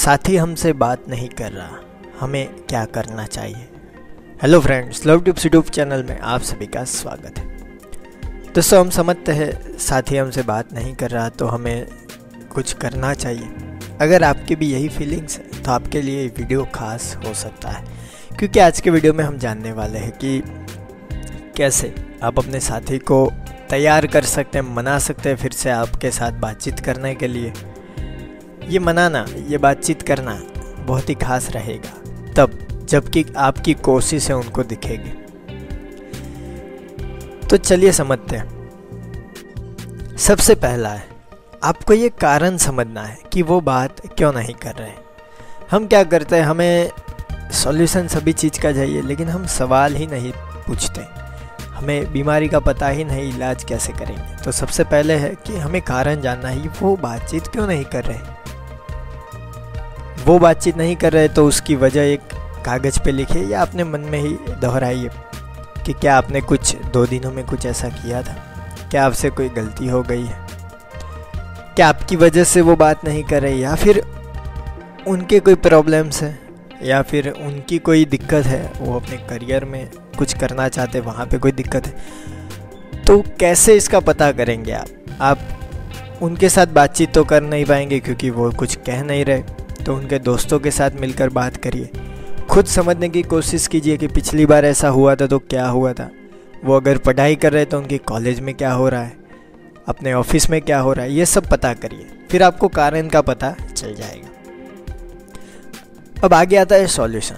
साथी हमसे बात नहीं कर रहा। हमें क्या करना चाहिए? Hello friends love tube YouTube channel में आप सभी का स्वागत है। दोस्तों हम समझते हैं, साथी हमसे बात नहीं कर रहा तो हमें कुछ करना चाहिए। अगर आपकी भी यही फीलिंग्स है तो आपके लिए वीडियो खास हो सकता है। क्योंकि आज के वीडियो में हम जानने वाले हैं कि कैसे आप अपने साथी को तैयार कर सकते हैं, मना सकते हैं फिर से आपके साथ बातचीत करने के लिए। ये मनाना, ये बातचीत करना बहुत ही खास रहेगा। तब, जबकि आपकी कोशिश उनको दिखेगी। तो चलिए समझते हैं। सबसे पहला है, आपको ये कारण समझना है कि वो बात क्यों नहीं कर रहे हम क्या करते हैं? हमें सॉल्यूशन सभी चीज़ का चाहिए, लेकिन हम सवाल ही नहीं पूछते। हमें बीमारी का पता ही नहीं, इलाज कैसे करेंगे? तो सबसे पहले है कि हमें कारण जानना है वो बातचीत क्यों नहीं कर रहे वो बातचीत नहीं कर रहे तो उसकी वजह एक कागज़ पे लिखे या अपने मन में ही दोहराइए कि क्या आपने कुछ दो दिनों में कुछ ऐसा किया था? क्या आपसे कोई गलती हो गई है? क्या आपकी वजह से वो बात नहीं कर रहे? या फिर उनके कोई प्रॉब्लम्स हैं? या फिर उनकी कोई दिक्कत है? वो अपने करियर में कुछ करना चाहते वहाँ पे कोई दिक्कत है। तो कैसे इसका पता करेंगे आप? आप उनके साथ बातचीत तो कर नहीं पाएँगे क्योंकि वो कुछ कह नहीं रहे। तो उनके दोस्तों के साथ मिलकर बात करिए। खुद समझने की कोशिश कीजिए कि पिछली बार ऐसा हुआ था तो क्या हुआ था। वो अगर पढ़ाई कर रहे तो उनकी कॉलेज में क्या हो रहा है? अपने ऑफ़िस में क्या हो रहा है? ये सब पता करिए। फिर आपको कारण का पता चल जाएगा। अब आगे आता है सॉल्यूशन।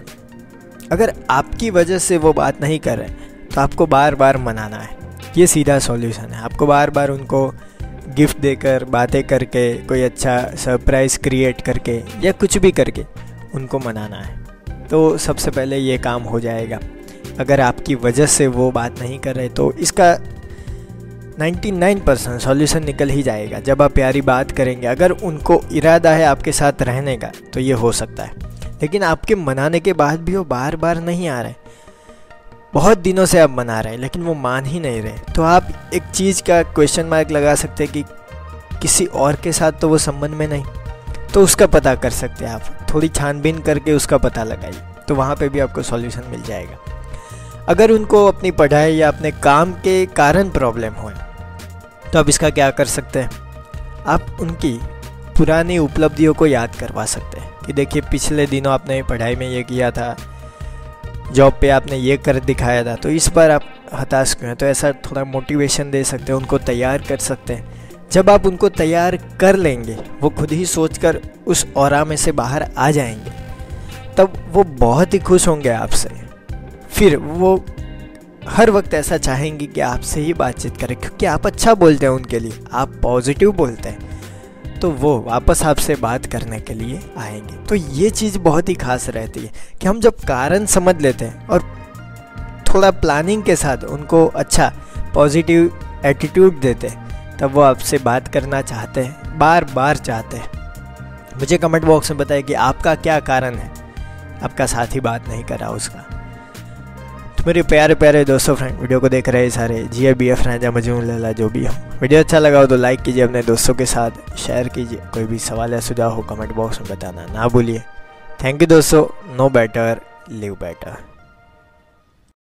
अगर आपकी वजह से वो बात नहीं कर रहे तो आपको बार बार मनाना है। ये सीधा सॉल्यूशन है। आपको बार बार उनको गिफ्ट देकर, बातें करके, कोई अच्छा सरप्राइज़ क्रिएट करके, या कुछ भी करके उनको मनाना है। तो सबसे पहले ये काम हो जाएगा। अगर आपकी वजह से वो बात नहीं कर रहे तो इसका 99 परसेंट सॉल्यूशन निकल ही जाएगा। जब आप प्यारी बात करेंगे, अगर उनको इरादा है आपके साथ रहने का तो ये हो सकता है। लेकिन आपके मनाने के बाद भी वो बार बार नहीं आ रहे। बहुत दिनों से आप मना रहे हैं, लेकिन वो मान ही नहीं रहे। तो आप एक चीज़ का क्वेश्चन मार्क लगा सकते हैं कि किसी और के साथ तो वो संबंध में नहीं तो उसका पता कर सकते हैं आप। थोड़ी छानबीन करके उसका पता लगाइए तो वहाँ पे भी आपको सॉल्यूशन मिल जाएगा। अगर उनको अपनी पढ़ाई या अपने काम के कारण प्रॉब्लम हो तो आप इसका क्या कर सकते हैं? आप उनकी पुरानी उपलब्धियों को याद करवा सकते हैं कि देखिए, पिछले दिनों आपने पढ़ाई में ये किया था जॉब पे आपने ये कर दिखाया था तो इस बार आप हताश क्यों हैं? तो ऐसा थोड़ा मोटिवेशन दे सकते हैं, उनको तैयार कर सकते हैं। जब आप उनको तैयार कर लेंगे, वो खुद ही सोच कर उस और में से बाहर आ जाएँगे, तब वो बहुत ही खुश होंगे आपसे। फिर वो हर वक्त ऐसा चाहेंगे कि आपसे ही बातचीत करें, क्योंकि आप अच्छा बोलते हैं उनके लिए, आप पॉजिटिव बोलते हैं। तो वो वापस आपसे बात करने के लिए आएँगे। तो ये चीज़ बहुत ही खास रहती है कि हम जब कारण समझ लेते हैं और थोड़ा प्लानिंग के साथ उनको अच्छा पॉजिटिव एटीट्यूड देते हैं, तब वो आपसे बात करना चाहते हैं बार बार चाहते हैं। मुझे कमेंट बॉक्स में बताएँ कि आपका क्या कारण है? आपका साथी बात नहीं करा उसका। मेरे प्यारे प्यारे दोस्तों फ्रेंड वीडियो को देख रहे सारे जी बी एफ़ राजा मजमून लला जो भी हो। वीडियो अच्छा लगा हो तो लाइक कीजिए अपने दोस्तों के साथ शेयर कीजिए। कोई भी सवाल या सुझाव हो कमेंट बॉक्स में बताना ना भूलिए। थैंक यू दोस्तों नो बेटर लिव बेटर